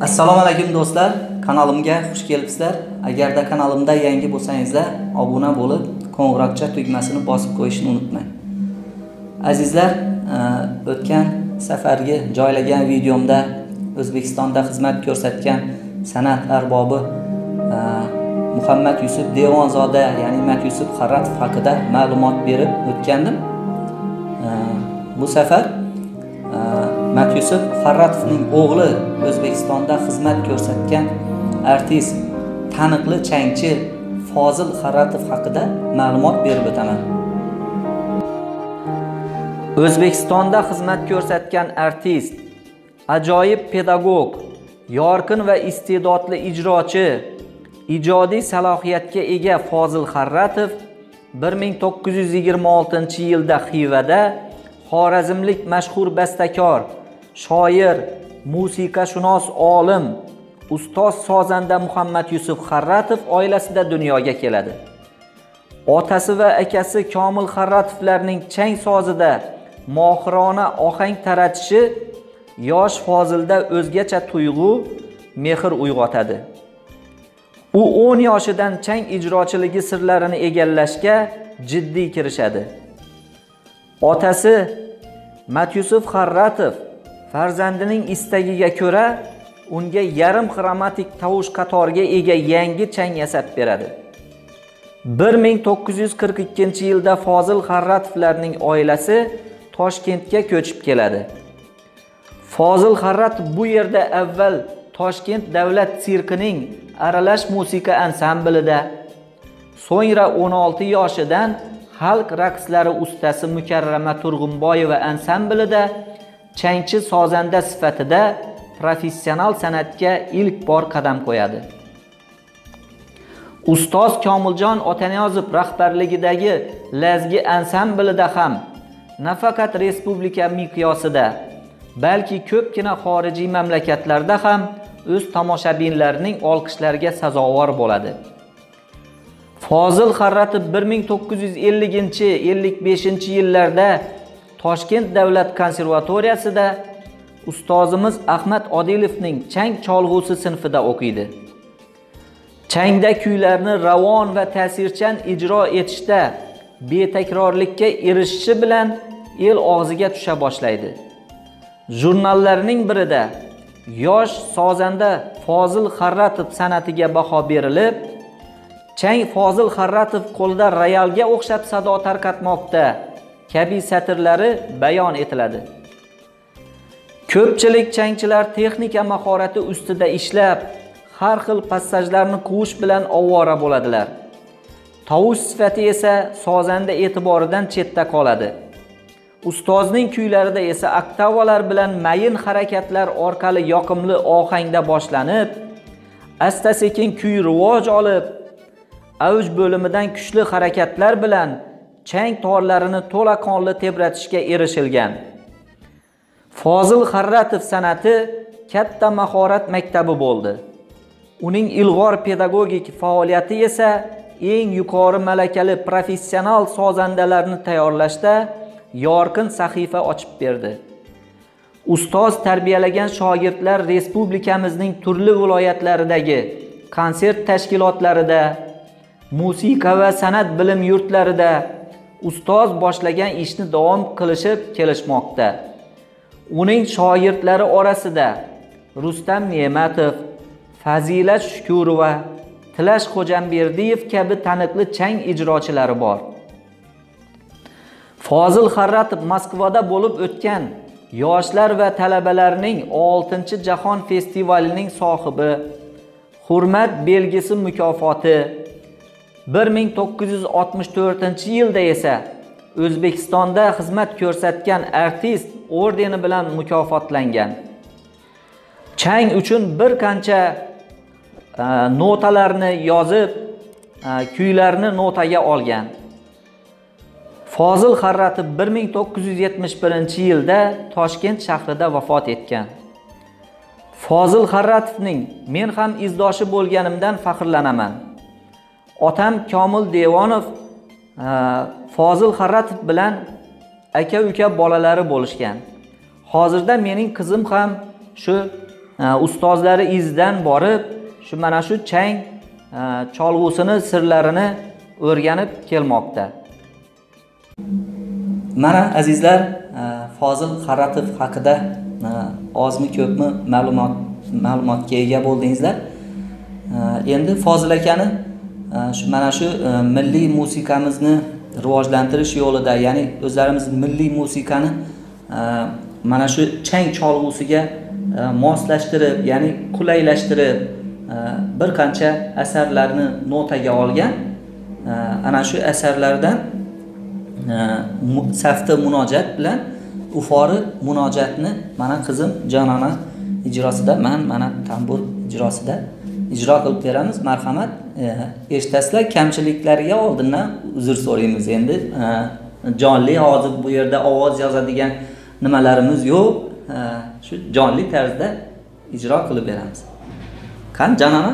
assalomu alaykum do'stlar. Kanalimga xush kelibsizlar. Agarda kanalimda yangi bo'lsangizlar obuna bo'lib qo'ng'iroqcha tugmasini bosib qo'yishni unutmang. Azizlar e, o'tgan safargi joylagan videomda o'zbekistonda xizmat ko'rsatgan san'at arbobi e, muhammad yusuf devonzoda ya'ni mat yusuf harratov haqida ma'lumot berib o'tgandim. E, bu safar matyusuf farratovning o'g'li o'zbekistonda xizmat ko'rsatgan artist taniqli changchi fozil farratov haqida ma'lumot berib o'taman. O'zbekistonda xizmat ko'rsatgan artist ajoyib pedagog yorqin va iste'dodli ijrochi ijodiy salohiyatga ega fozil harratov 1926 yilda xivada xorazmlik mashhur bastakor shoir musiqashunos olim ustoz sozanda muhammad yusuf harratov oilasida dunyoga keladi. Otasi va akasi komil harratovlarning chang sozida mohirona ohang taratishi yosh fozilda o'zgacha tuyg'u mehr uyg'otadi. U 10 yoshidan chang ijrochiligi sirlarini egallashga jiddiy kirishadi. Otasi matyusuf harratov farzandining istagiga ko'ra unga yarim xromatik tovush qatoriga ega yangi chang yasab beradi. 1942 yilda fozil harratovlarning oilasi toshkentga ko'chib keladi. Fozil harratov bu yerda avval toshkent davlat sirkining aralash musiqa ansamblida so'ngra 16 yoshidan xalq raqslari ustasi mukarrama turg'unboyeva ansamblida changchi sozanda sifatida professional san'atga ilk bor qadam qo'yadi. Ustoz komiljon otaniyozov rahbarligidagi lazgi ansamblida ham nafaqat respublika miqyosida balki ko'pgina xorijiy mamlakatlarda ham o'z tomoshabinlarining olqishlariga sazovor bo'ladi. Fozil harratov 1950-55 yillarda toshkent davlat konservatoriyasida ustozimiz ahmad odilovning chang cholg'usi sinfida o'qiydi. Changda kuylarni ravon va ta'sirchan ijro etishda betakrorlikka erishishi bilan el og'ziga tusha boshlaydi. Jurnallarning birida yosh sozanda fozil harratov san'atiga baho berilib chang fozil harratov qo'lida royalga o'xshab sado tarqatmoqda. Kabi satrlari bayon etiladi. Ko'pchilik changchilar texnika mahorati ustida ishlab har xil passajlarni quvish bilan ovora bo'ladilar. Tovush sifati esa sozanda e'tiboridan chetda qoladi. Ustozning kuylarida esa oktavalar bilan mayin harakatlar orqali yoqimli ohangda boshlanib asta sekin kuy rivoj olib avj bo'limidan kuchli harakatlar bilan chang torlarini to'laqonli tebratishga erishilgan. Fozil harratov san'ati katta mahorat maktabi bo'ldi. Uning ilg'or pedagogik faoliyati esa eng yuqori malakali professional sozandalarni tayyorlashda yorqin sahifa ochib berdi. Ustoz tarbiyalagan shogirdlar respublikamizning turli viloyatlaridagi konsert tashkilotlarida musiqa va san'at bilim yurtlarida ustoz boshlagan ishni davom qilishib kelishmoqda. Uning shogirdlari orasida rustam ne'matov fazilat shukurova tilash xo'jamberdiyev kabi taniqli chang ijrochilari bor. Fozil harratov moskvada bo'lib o'tgan yoshlar va talabalarning 6 jahon festivalining sohibi hurmat belgisi mukofoti 1964 yilda esa o'zbekistonda xizmat ko'rsatgan artist ordeni bilan mukofotlangan. Chang uchun bir qancha e, notalarni yozib e, kuylarni notaga olgan. Fozil harratov 1971 yilda toshkent shahrida vafot etgan. Fozil Xarratovning men ham izdoshi bo'lganimdan faxrlanaman otam komil devonov fozil harratov bilan aka uka bolalari bo'lishgan. Hozirda mening qizim ham shu ustozlari izidan borib shu mana shu chang cholg'usini sirlarini o'rganib kelmoqda. Mana azizlar fozil xaratov haqida ozmi ko'pmi ma'lumot ma'lumotga ega bo'ldingizlar. Endi fozil akani mana shu e, milliy musiqamizni rivojlantirish yo'lida ya'ni o'zlarimiz milliy musiqani e, mana shu chang cholg'usiga e, moslashtirib ya'ni qulaylashtirib bir qancha asarlarni notaga olgan ana shu asarlardan safda munojat bilan ufori munojatni mana qizim jonona ijrosida man mana tambur ijrosida ijro qilib beramiz marhamat. E, eshitasizlar kamchiliklariga oldindan uzr so'raymiz endi. E, jonli hozir bu yerda ovoz yozadigan nimalarimiz yo'q. E, shu jonli tarzda ijro qilib beramiz. Qani jonona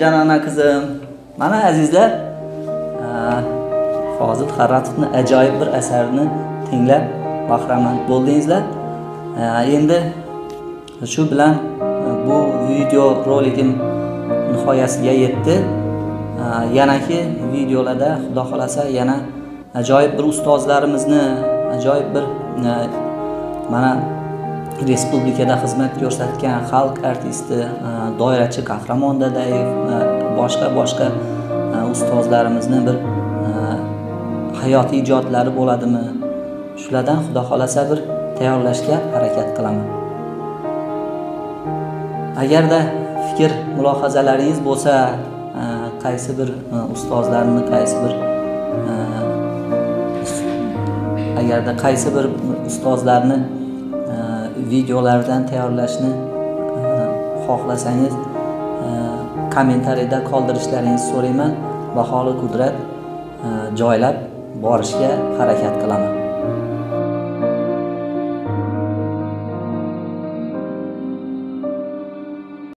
janona qizim. Mana azizlar. Fozil xarratovni ajoyib bir asarini tinglab bahramand bo'ldingizlar. Endi shu bilan e, bu video rolikim nihoyasiga yetdi. Yanaki videolarda xudo xohlasa yana ajoyib bir ustozlarimizni ajoyib bir e, mana respublikada xizmat ko'rsatgan xalq artisti e, doirachi qahramon dadayev boshqa boshqa e, ustozlarimizni bir e, hayotiy ijodlari bo'ladimi? Shulardan xudo xohlasa bir tayyorlashga harakat qilaman. Agarda fikr mulohazalaringiz bo'lsa qaysi bir ustozlarni qaysi bir agarda qaysi bir ustozlarni videolardan tayyorlashni xohlasangiz kommentariyda qoldirishlaringizni so'rayman. Baholi qudrat joylab borishga harakat qilaman.